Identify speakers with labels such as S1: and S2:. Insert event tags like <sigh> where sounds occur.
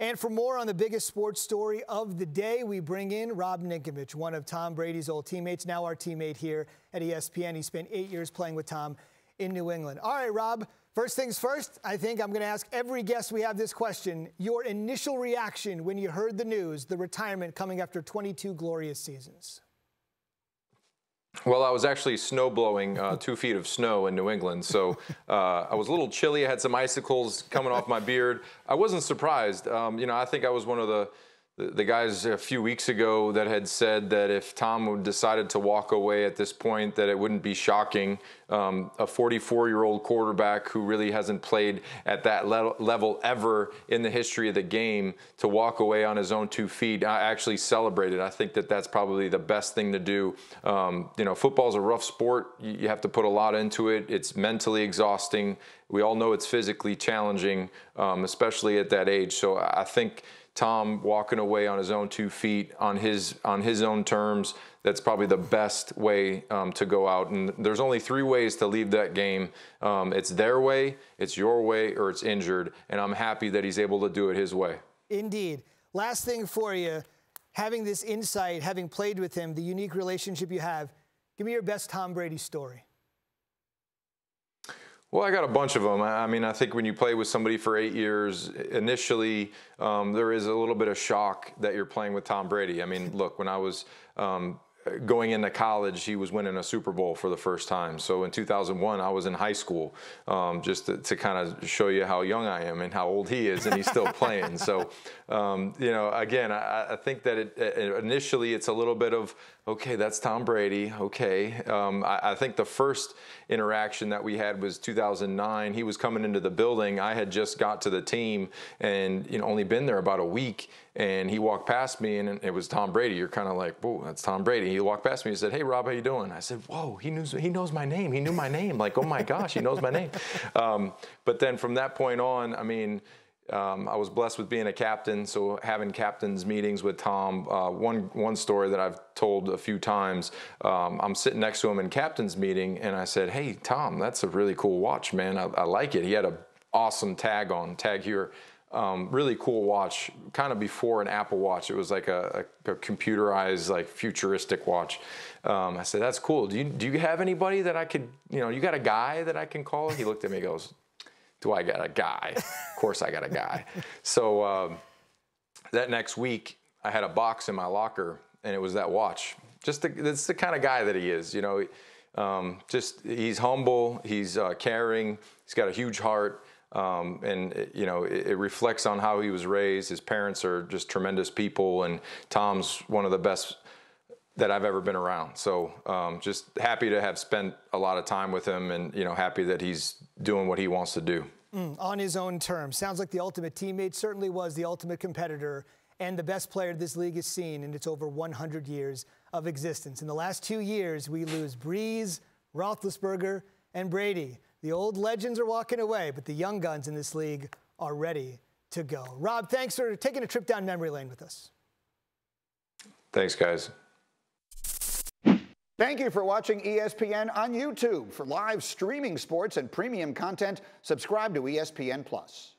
S1: And for more on the biggest sports story of the day, we bring in Rob Ninkovich, one of Tom Brady's old teammates, now our teammate here at ESPN. He spent eight years playing with Tom in New England. All right, Rob, first things first, I think I'm going to ask every guest we have this question your initial reaction when you heard the news, the retirement coming after 22 glorious seasons.
S2: Well, I was actually snow blowing uh, two feet of snow in New England, so uh, I was a little chilly. I had some icicles coming off my beard. I wasn't surprised. Um, you know, I think I was one of the the guys a few weeks ago that had said that if Tom decided to walk away at this point, that it wouldn't be shocking. Um, a 44-year-old quarterback who really hasn't played at that le- level ever in the history of the game to walk away on his own two feet, I actually celebrated. I think that that's probably the best thing to do. Um, you know, football's a rough sport. You have to put a lot into it. It's mentally exhausting. We all know it's physically challenging, um, especially at that age. So I think Tom walking away on his own two feet on his on his own terms. That's probably the best way um, to go out. And there's only three ways to leave that game. Um, it's their way, it's your way, or it's injured. And I'm happy that he's able to do it his way.
S1: Indeed. Last thing for you, having this insight, having played with him, the unique relationship you have. Give me your best Tom Brady story.
S2: Well, I got a bunch of them. I mean, I think when you play with somebody for eight years, initially um, there is a little bit of shock that you're playing with Tom Brady. I mean, look, when I was um, going into college, he was winning a Super Bowl for the first time. So in 2001, I was in high school, um, just to, to kind of show you how young I am and how old he is, and he's still playing. So, um, you know, again, I, I think that it, it, initially it's a little bit of, okay, that's Tom Brady. Okay. Um, I, I, think the first interaction that we had was 2009. He was coming into the building. I had just got to the team and, you know, only been there about a week and he walked past me and it was Tom Brady. You're kind of like, whoa, that's Tom Brady. He walked past me and said, hey, Rob, how you doing? I said, whoa, he knows, he knows my name. He knew my name. Like, oh my gosh, he knows my name. <laughs> Um, but then from that point on, I mean, um, I was blessed with being a captain, so having captains meetings with Tom. Uh, one one story that I've told a few times. Um, I'm sitting next to him in captain's meeting, and I said, "Hey, Tom, that's a really cool watch, man. I, I like it." He had a awesome tag on, TAG Heuer. Um, really cool watch, kind of before an Apple Watch. It was like a, a, a computerized, like futuristic watch. Um, I said, "That's cool. Do you do you have anybody that I could, you know, you got a guy that I can call?" He looked at me, and goes, "Do I got a guy? of course I got a guy." <laughs> So um, that next week, I had a box in my locker, and it was that watch. Just the, that's the kind of guy that he is, you know. Um, just he's humble, he's uh, caring, he's got a huge heart. Um, and you know it, it, reflects on how he was raised. His parents are just tremendous people, and Tom's one of the best that I've ever been around. So um, just happy to have spent a lot of time with him, and you know happy that he's doing what he wants to do.
S1: Mm, on his own terms, sounds like the ultimate teammate. Certainly was the ultimate competitor and the best player this league has seen in its over 100 years of existence. In the last two years, we lose Brees, Roethlisberger, and Brady. The old legends are walking away, but the young guns in this league are ready to go. Rob, thanks for taking a trip down memory lane with us.
S2: Thanks, guys.
S3: Thank you for watching ESPN on YouTube. For live streaming sports and premium content, subscribe to ESPN Plus.